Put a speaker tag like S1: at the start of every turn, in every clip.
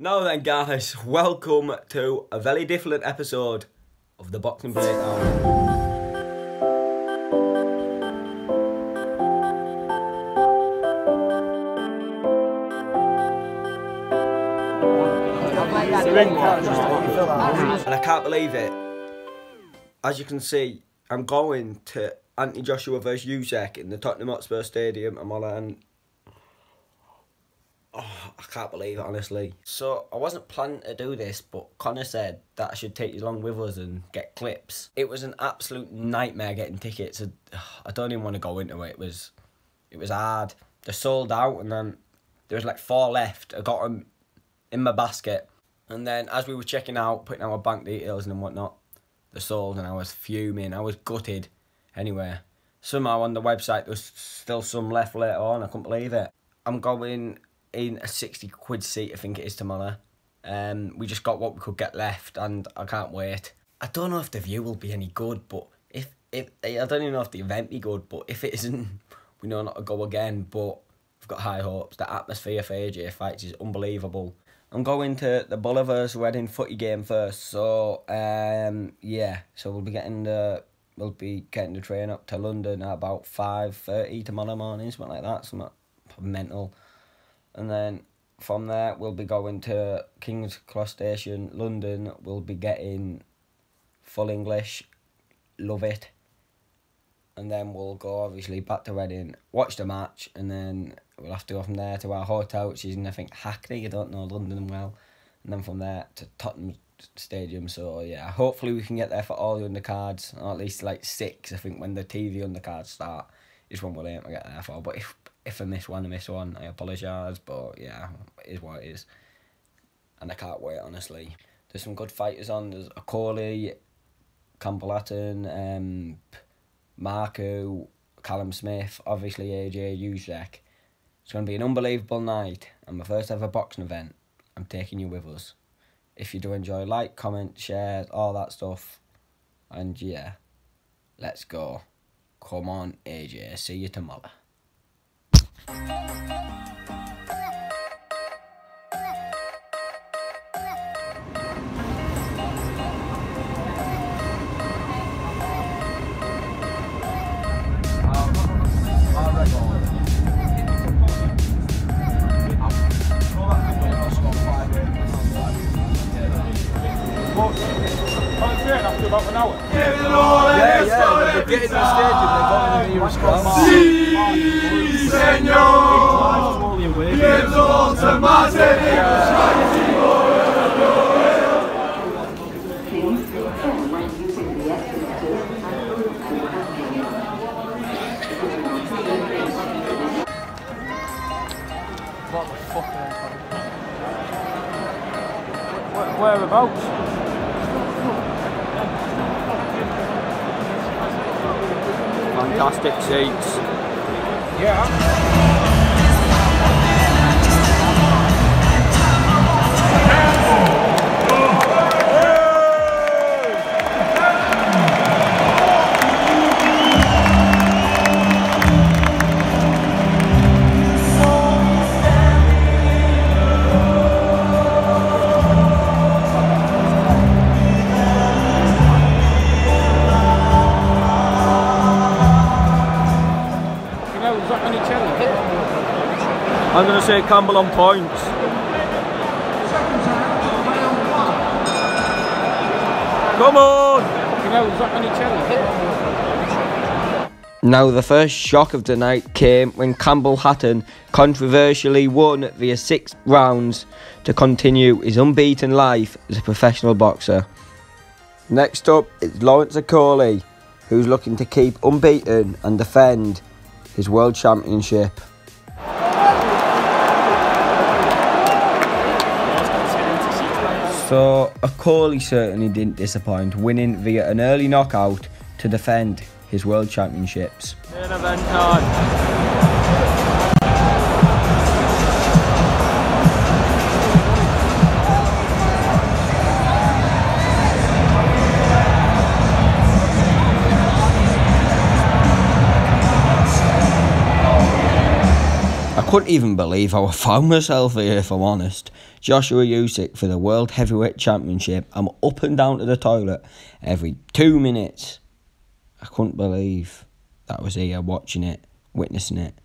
S1: Now then, guys, welcome to a very different episode of the Boxing Breakdown. And I can't believe it. As you can see, I'm going to Anthony Joshua versus Usyk in the Tottenham Hotspur Stadium. I'm oh, I can't believe it, honestly. So I wasn't planning to do this, but Connor said that I should take you along with us and get clips. It was an absolute nightmare getting tickets. I don't even want to go into it. It was, it was hard. They sold out, and then there was like four left. I got them in my basket. And then as we were checking out, putting our bank details and whatnot, they sold and I was fuming. I was gutted. Anyway, somehow on the website there was still some left later on. I couldn't believe it. I'm going in a 60 quid seat, I think it is tomorrow. Um, we just got what we could get left and I can't wait. I don't know if the view will be any good, but if, if I don't even know if the event be good, but if it isn't, we know not to go again. But we've got high hopes. The atmosphere for AJ fights is unbelievable. I'm going to the Bolivar's wedding footy game first, so um, yeah, so we'll be getting the we'll be getting the train up to London at about five thirty tomorrow morning, something like that, something mental, and then from there we'll be going to King's Cross Station, London. We'll be getting full English, love it, and then we'll go obviously back to Reading, watch the match, and then we'll have to go from there to our hotel, which is in I think Hackney. I don't know London well, and then from there to Tottenham Stadium. So yeah, hopefully we can get there for all the undercards, or at least like six. I think when the TV undercards start is when we'll aim to get there for. But if if I miss one, I miss one. I apologise, but yeah, it is what it is, and I can't wait honestly. There's some good fighters on. There's Okolie, Campbell Hatton, um, Marco, Calum Smith, obviously AJ Usyk. It's going to be an unbelievable night and my first ever boxing event. I'm taking you with us. If you do enjoy, like, comment, share, all that stuff. And yeah, let's go. Come on, AJ. See you tomorrow.
S2: After Whereabouts?
S1: Fantastic seats.
S2: Yeah. You know, there's that many channels.
S1: I'm going to say Campbell on points. Come on!
S2: You know, that many channels.
S1: Now, the first shock of the night came when Campbell Hatton controversially won via six rounds to continue his unbeaten life as a professional boxer. Next up is Lawrence Okolie, who's looking to keep unbeaten and defend his world championship. So, Okolie certainly didn't disappoint, winning via an early knockout to defend his world championships. Couldn't even believe how I found myself here, if I'm honest. Joshua Usyk for the World Heavyweight Championship. I'm up and down to the toilet every two minutes. I couldn't believe that was here watching it, witnessing it.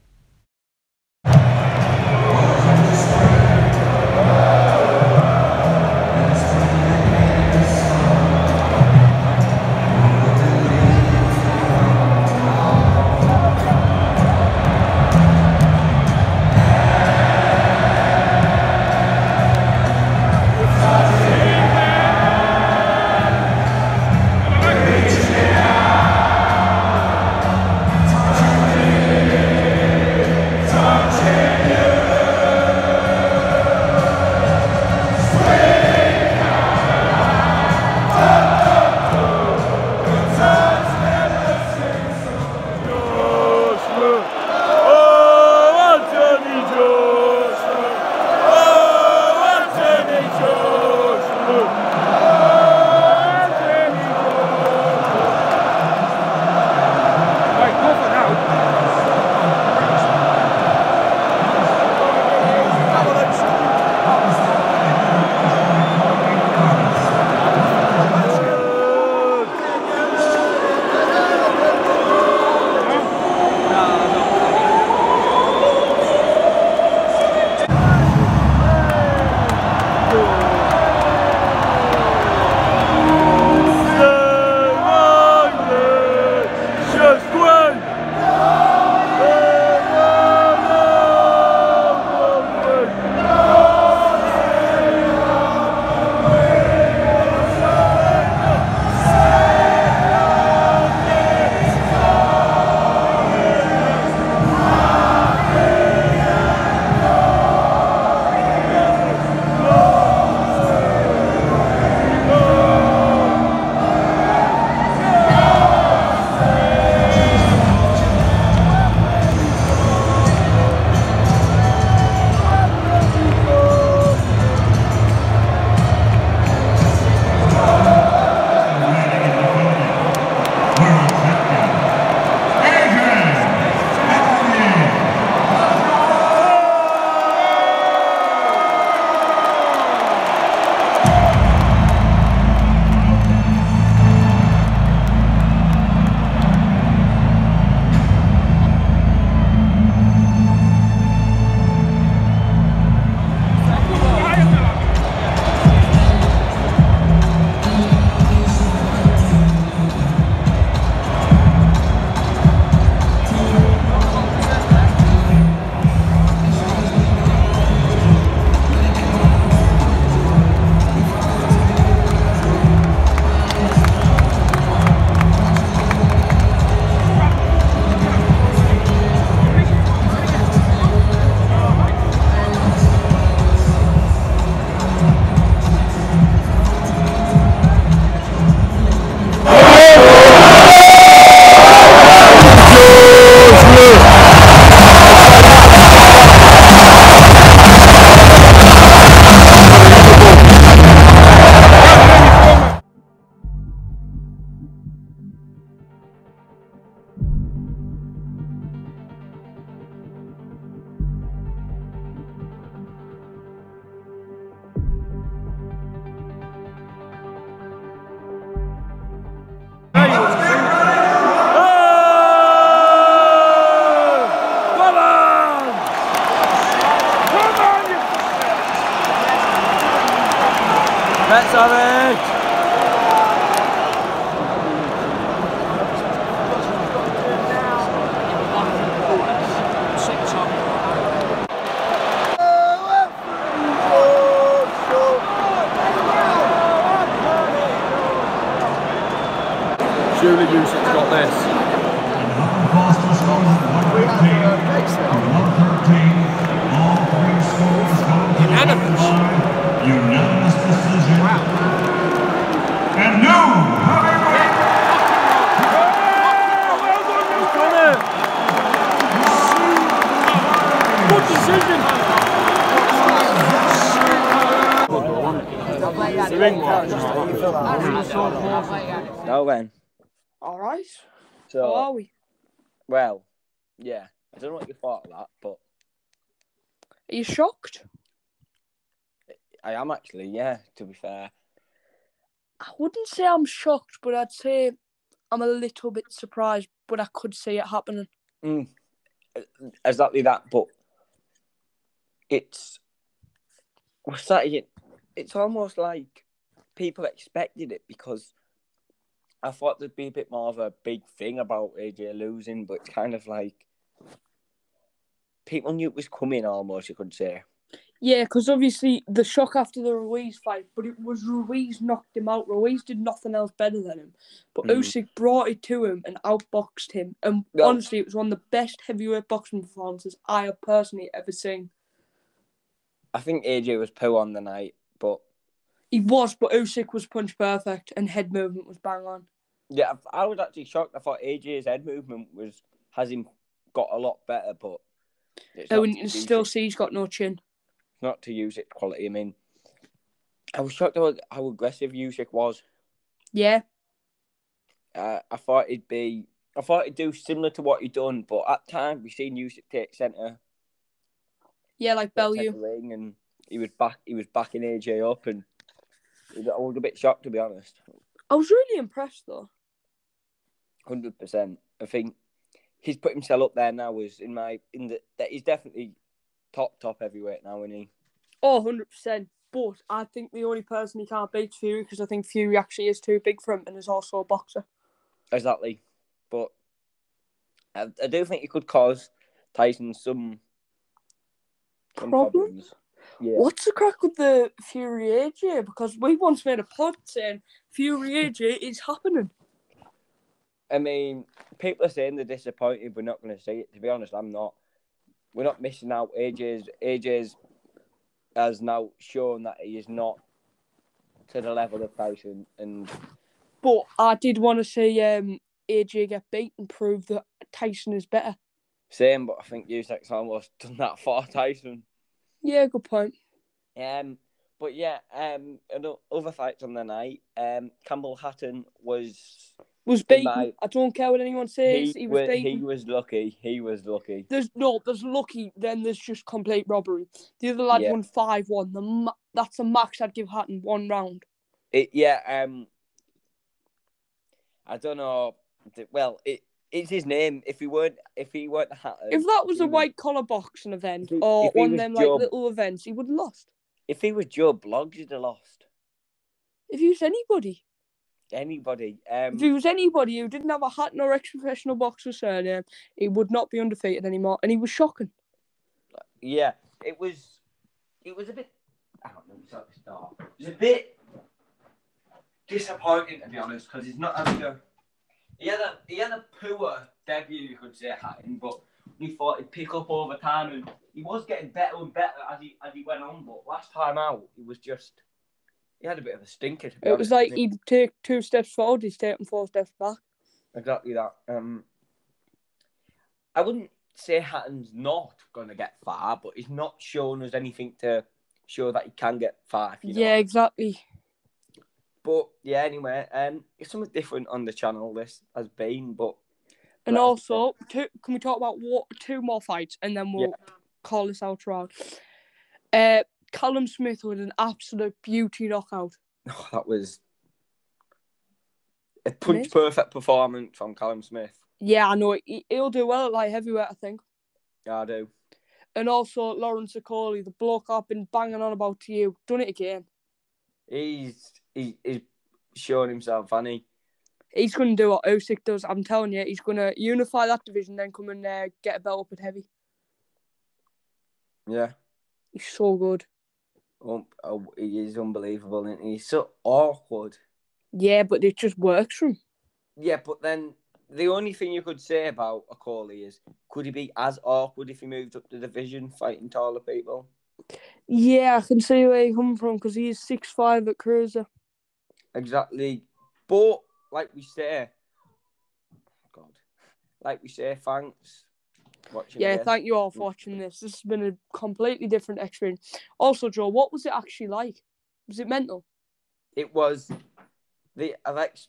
S3: Surely Usyk's got this.
S4: Fastest score 113 and 113. All three scores going to
S2: Unanimous.
S4: Unanimous decision. And new heavyweight
S2: Good decision.
S1: Now then,
S5: All right.
S1: So, How
S5: are we?
S1: well, yeah. I don't know what you thought of that, but
S5: Are you shocked?
S1: I am actually, yeah. To be fair,
S5: I wouldn't say I'm shocked, but I'd say I'm a little bit surprised, but I could see it happening.
S1: mm, exactly that. But it's what's that? It's almost like people expected it because I thought there'd be a bit more of a big thing about AJ losing, but it's kind of like people knew it was coming. Almost, you could say.
S5: Yeah, because obviously the shock after the Ruiz fight, but it was Ruiz knocked him out. Ruiz did nothing else better than him, but
S1: Mm.
S5: Usyk brought it to him and outboxed him. And
S1: Well-
S5: honestly, it was one of the best heavyweight boxing performances I have personally ever seen.
S1: I think AJ was poo on the night, but
S5: He was, but Usyk was punch perfect and head movement was bang on.
S1: Yeah, I was actually shocked. I thought AJ's head movement was has him got a lot better, but
S5: Oh, and still
S1: it-
S5: see he's got no chin.
S1: not to use it quality. I mean, I was shocked how, how aggressive Usyk was.
S5: Yeah,
S1: Uh, I thought he'd be, I thought he'd do similar to what he'd done, but at times we seen Usyk take centre,
S5: yeah, like Bellew.
S1: ring, and he was back, he was backing AJ up, and I was a bit shocked to be honest.
S5: I was really impressed though.
S1: Hundred percent. I think he's put himself up there now. Is in my in the that he's definitely top top heavyweight now, isn't he?
S5: Oh, 100%. But I think the only person he can't beat is Fury because I think Fury actually is too big for him and is also a boxer.
S1: Exactly. But I, I do think he could cause Tyson some, some
S5: Problem?
S1: problems. Yeah.
S5: What's the crack with the Fury AJ? Because we once made a pod saying Fury AJ is happening.
S1: I mean, people are saying they're disappointed. We're not going to see it. To be honest, I'm not. We're not missing out. AJ's AJ's has now shown that he is not to the level of Tyson, and
S5: But I did want to see um, AJ get beat and prove that Tyson is better.
S1: same. But I think Usyk's almost done that for Tyson.
S5: Yeah, good point.
S1: Um, but yeah, um, other fights on the night. Um, Campbell Hatton was
S5: Was beaten. I don't care what anyone says.
S1: he,
S5: He, was
S1: wa-
S5: beaten.
S1: he was lucky. He was lucky.
S5: There's no, there's lucky. Then there's just complete robbery. The other lad
S1: Yeah.
S5: won five one. The ma- that's the max I'd give Hatton one round.
S1: It yeah. Um, I don't know. Well, it it's his name. If he weren't, if he weren't Hatton,
S5: If that was a white collar boxing event
S1: he-
S5: or one of them like little events, he would have lost.
S1: if he was Joe Bloggs, he'd have lost.
S5: If he was anybody,
S1: Anybody. Um,
S5: if he was anybody who didn't have a hat nor ex-professional boxer surname, he would not be undefeated anymore. And he was shocking.
S1: yeah, it was. It was a bit. I don't know. It's at the start. It was a bit disappointing to be honest, because he's not having a. He had a he had a poor debut, you could say, Hatton, but we thought he'd pick up over time, and he was getting better and better as he as he went on. But last time out, he was just he had a bit of a stinker. To be
S5: It
S1: honest
S5: was like he'd take two steps forward, he's taking four steps back.
S1: exactly that. Um, I wouldn't say Hatton's not gonna get far, but he's not shown us anything to show that he can get far. you know
S5: Yeah, exactly.
S1: But yeah, anyway, um, it's something different on the channel. This has been, but
S5: And also, two, can we talk about what, two more fights and then we'll call this out round? Uh, Calum Smith with an absolute beauty knockout.
S1: oh, that was a punch perfect performance from Calum Smith.
S5: Yeah, I know. He, he'll do well at light heavyweight, I think.
S1: Yeah, I do.
S5: And also, Lawrence Okolie, the bloke I've been banging on about to you, done it again.
S1: He's he, he's showing himself, and he
S5: He's going to do what Usyk does. I'm telling you, he's going to unify that division, then come and uh, get a belt up at heavy.
S1: yeah,
S5: He's so good.
S1: Um, oh, he is unbelievable, and he's so awkward.
S5: Yeah, but it just works for him.
S1: Yeah, but then the only thing you could say about Okolie is could he be as awkward if he moved up the division fighting taller people?
S5: Yeah, I can see where you're coming from because he's six five at cruiser.
S1: Exactly. But like we say, God, like we say, thanks. Watching
S5: Yeah,
S1: this.
S5: thank you all for watching this. This has been a completely different experience. Also, Joe, what was it actually like? Was it mental?
S1: it was the I've ex-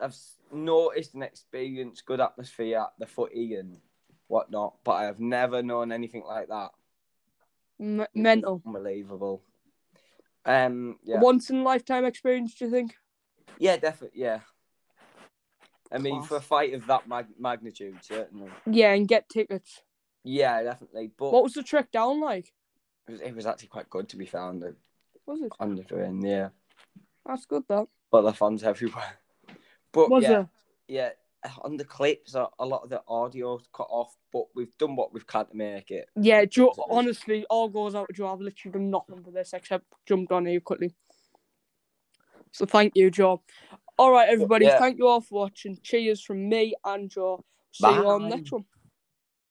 S1: I've noticed and experienced good atmosphere at the footy and whatnot, but I have never known anything like that.
S5: M- mental.
S1: unbelievable. Um, yeah,
S5: Once in a lifetime experience, do you think?
S1: yeah, definitely, yeah. I mean,
S5: Class.
S1: for a fight of that mag- magnitude, certainly.
S5: Yeah, and get tickets.
S1: Yeah, definitely. But
S5: What was the trick down like?
S1: it, was, it was actually quite good to be found on
S5: Was it?
S1: the train, yeah.
S5: That's good, that.
S1: But the fans everywhere. But
S5: Was
S1: yeah,
S5: it?
S1: yeah, on the clips, a, a lot of the audio cut off, but we've done what we've can to make it.
S5: Yeah, Joe.
S1: Was?
S5: Honestly, all goes out to Joe. I've literally done nothing for this except jumped on here quickly. So thank you, Joe. All right, everybody.
S1: Yeah.
S5: Thank you all for watching. Cheers from me and Joe. See you on the
S1: Bye.
S5: next one.